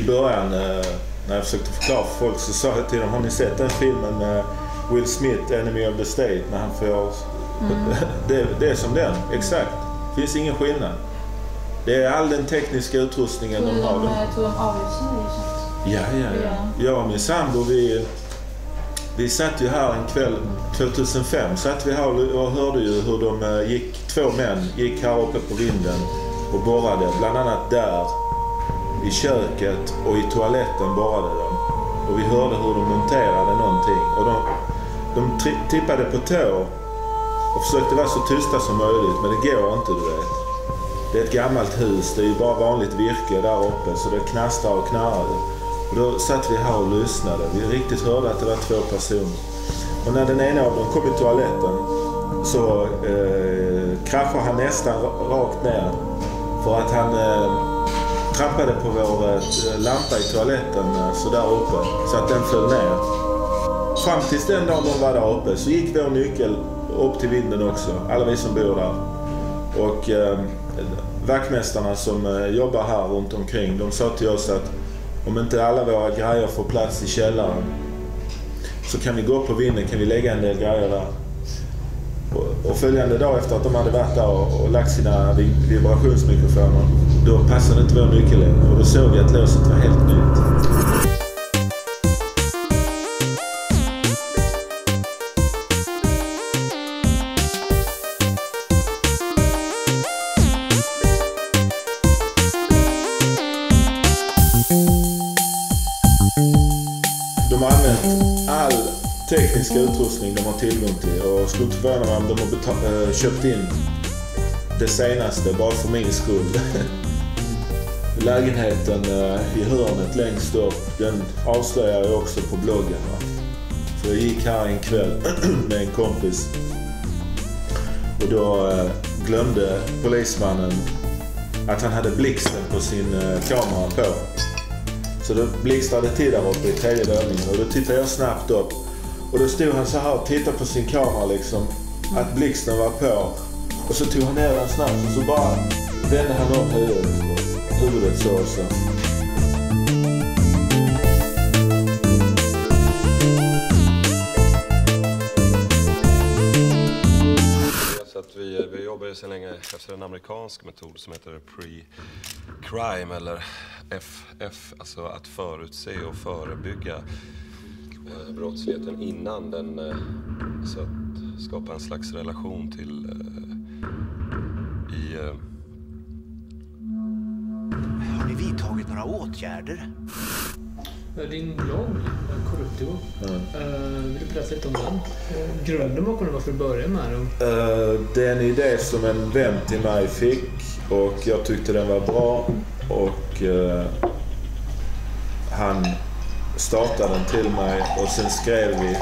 början eh, när jag försökte förklara för folk så sa jag till dem, har ni sett den filmen med Will Smith, Enemy of the State, när han får... Mm. det, det är som den, exakt. Det finns ingen skillnad. Det är all den tekniska utrustningen de har. jag tror de sånt. Ja, ja, ja. Jag och min sambo, vi, vi satt ju här en kväll 2005. Satt vi här och hörde ju hur de eh, gick, två män gick här uppe på vinden och borrade. Bland annat där i köket och i toaletten borrade de. Och vi hörde hur de monterade någonting. Och de, de tippade på tå och försökte vara så tysta som möjligt. Men det går inte, du vet. Det är ett gammalt hus. Det är ju bara vanligt virke där uppe så det knastrar och knarrade. Och då satt vi här och lyssnade. Vi riktigt hörde att det var två personer. Och när den ena av dem kom i toaletten så eh, kraschade han nästan rakt ner. För att han eh, trampade på vår eh, lampa i toaletten eh, så där uppe. Så att den föll ner. Fram tills den dagen de var där uppe så gick vår nyckel upp till vinden också. Alla vi som bor där. Och eh, vaktmästarna som eh, jobbar här runt omkring de sa till oss att om inte alla våra grejer får plats i källaren så kan vi gå upp på vinden, kan vi lägga en del grejer där. Och, och följande dag efter att de hade varit där och, och lagt sina vibrationsmikrofoner då passade inte vår nyckel längre och då såg vi att låset var helt nytt. Tekniska utrustning de har tillgång till och skulle inte förvåna mig om de har beta- eh, köpt in det senaste bara för min skull. Lägenheten eh, i hörnet längst upp, den avslöjar jag också på bloggen. För jag gick här en kväll med en kompis och då eh, glömde polismannen att han hade blixten på sin kamera på. Så då blixtrade till där uppe i tredje våningen och då tittade jag snabbt upp. Och då stod han så här och tittade på sin kamera liksom. Att blixten var på. Och så tog han ner den snabbt och så bara vände han upp huvudet. Huvudet så och så. Så att vi, vi jobbar ju sedan länge efter en amerikansk metod som heter pre-crime eller FF, alltså att förutse och förebygga brottsligheten innan den, eh, så att skapa en slags relation till eh, i eh, Har ni vidtagit några åtgärder? Din blogg, Corruptivo, uh, vill du berätta lite om den? Och grunden bakom den, varför du började med den? Eh, det är en idé som en vän till mig fick och jag tyckte den var bra. Och eh, han startade den till mig och sen skrev vi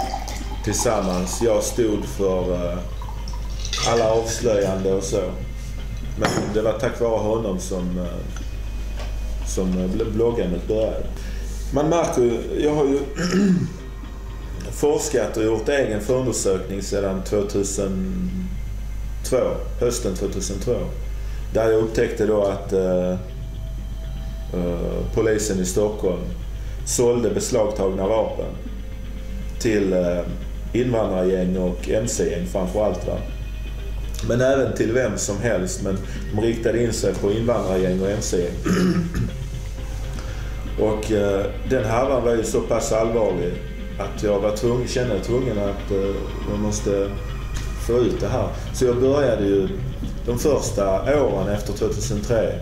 tillsammans. Jag stod för eh, alla avslöjande och så. Men det var tack vare honom som, eh, som eh, bloggandet började. Man märker ju, jag har ju forskat och gjort egen förundersökning sedan 2002, hösten 2002. Där jag upptäckte då att uh, uh, polisen i Stockholm sålde beslagtagna vapen till eh, invandrargäng och mc-gäng framförallt. Va? Men även till vem som helst. Men de riktade in sig på invandrargäng och mc-gäng. Och eh, den härvan var ju så pass allvarlig att jag var tvungen, kände mig tvungen att eh, måste få ut det här. Så jag började ju de första åren efter 2003.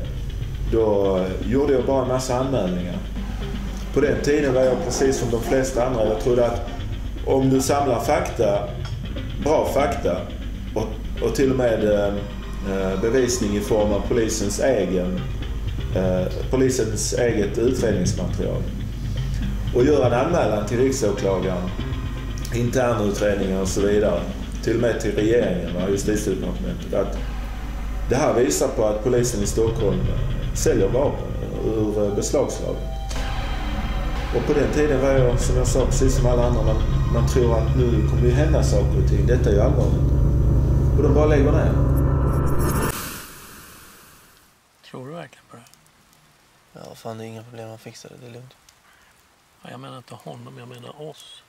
Då eh, gjorde jag bara en massa anmälningar. På den tiden var jag precis som de flesta andra. Jag trodde att om du samlar fakta, bra fakta och, och till och med eh, eh, bevisning i form av polisens egen eh, polisens eget utredningsmaterial och gör en anmälan till riksåklagaren, internutredningar och så vidare, till och med till regeringen, justitiedepartementet, att det här visar på att polisen i Stockholm säljer vapen ur eh, beslagslagen. Och på den tiden var jag, som jag sa, precis som alla andra, man, man tror att nu kommer det hända saker och ting. Detta är ju allvarligt. Och de bara lägger ner. Tror du verkligen på det? Ja, fan det är inga problem. Man fixar det. Det är lugnt. Ja, jag menar inte honom, jag menar oss.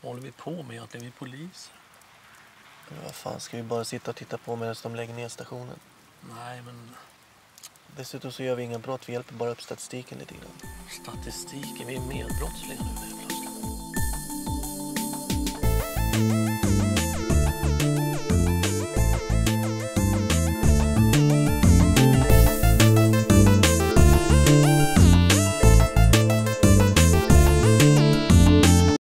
Vad håller vi på med egentligen? Vi är poliser. Ja, vad fan, ska vi bara sitta och titta på medan de lägger ner stationen? Nej, men Dessutom så gör vi inga brott, vi hjälper bara upp statistiken lite grann. Statistiken, vi är medbrottslingar nu.